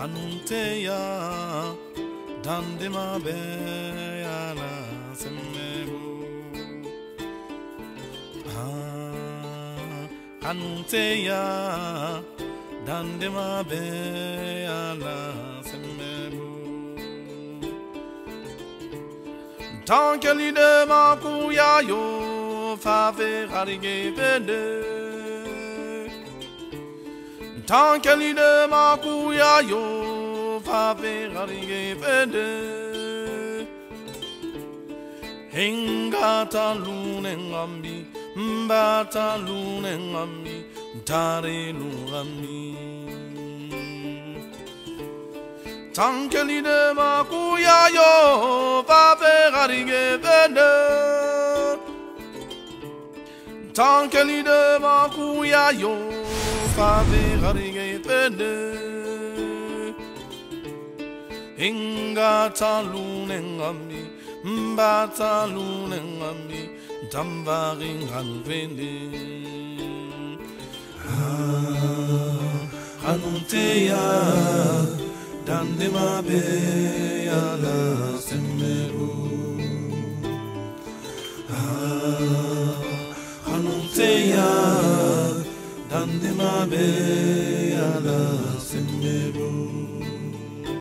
hanunteya dandema be ala semebu ah hanunteya dandema be ala semebu Tant que l'idée m'a couillé, yo, fa faire arriver vende. Tant que l'idée m'a couillé, yo, fa faire arriver vende. Hingata lune ngambi, mbata lune ngambi, tare ngambi. Tant que l'idée m'a couillé, yo, va faire arriver vende. Tant que l'idée m'a couillé, yo, va faire arriver vende. Inga talune ngambi, mbata lune ngambi, tambari nganvende. Ah, anunteya. Dande mabe ala semeru Ah, Ala semeru